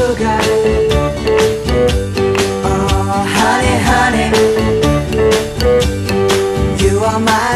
sugar Oh, honey, honey. You are my